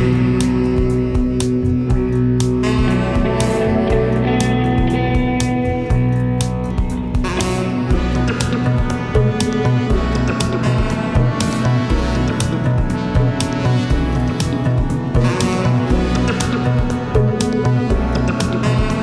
Amen.